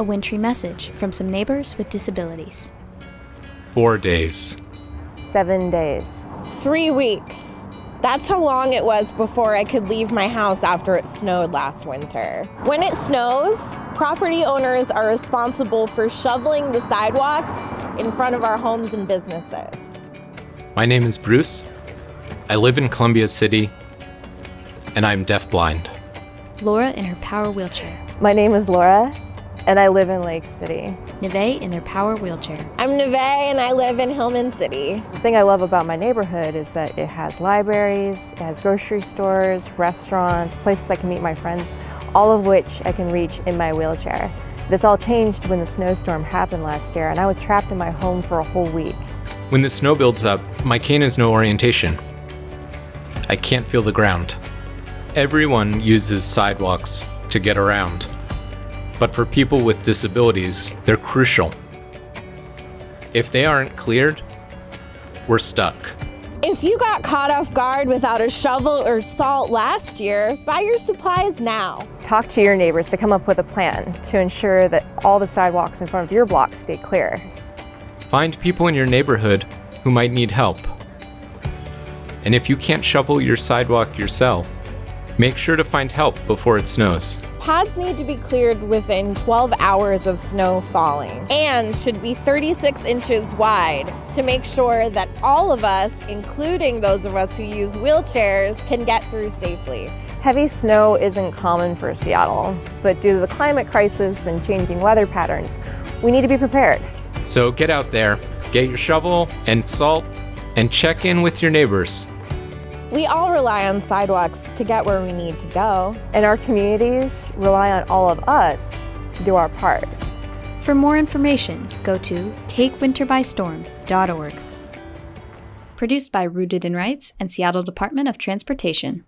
a wintry message from some neighbors with disabilities. Four days. Seven days. Three weeks. That's how long it was before I could leave my house after it snowed last winter. When it snows, property owners are responsible for shoveling the sidewalks in front of our homes and businesses. My name is Bruce. I live in Columbia City, and I'm deafblind. Laura in her power wheelchair. My name is Laura, and I live in Lake City. Neve in their power wheelchair. I'm Neve and I live in Hillman City. The thing I love about my neighborhood is that it has libraries, it has grocery stores, restaurants, places I can meet my friends, all of which I can reach in my wheelchair. This all changed when the snowstorm happened last year and I was trapped in my home for a whole week. When the snow builds up, my cane has no orientation. I can't feel the ground. Everyone uses sidewalks to get around but for people with disabilities, they're crucial. If they aren't cleared, we're stuck. If you got caught off guard without a shovel or salt last year, buy your supplies now. Talk to your neighbors to come up with a plan to ensure that all the sidewalks in front of your block stay clear. Find people in your neighborhood who might need help. And if you can't shovel your sidewalk yourself, make sure to find help before it snows. Paths need to be cleared within 12 hours of snow falling and should be 36 inches wide to make sure that all of us, including those of us who use wheelchairs, can get through safely. Heavy snow isn't common for Seattle, but due to the climate crisis and changing weather patterns, we need to be prepared. So get out there, get your shovel and salt, and check in with your neighbors. We all rely on sidewalks to get where we need to go. And our communities rely on all of us to do our part. For more information, go to takewinterbystorm.org. Produced by Rooted in Rights and Seattle Department of Transportation.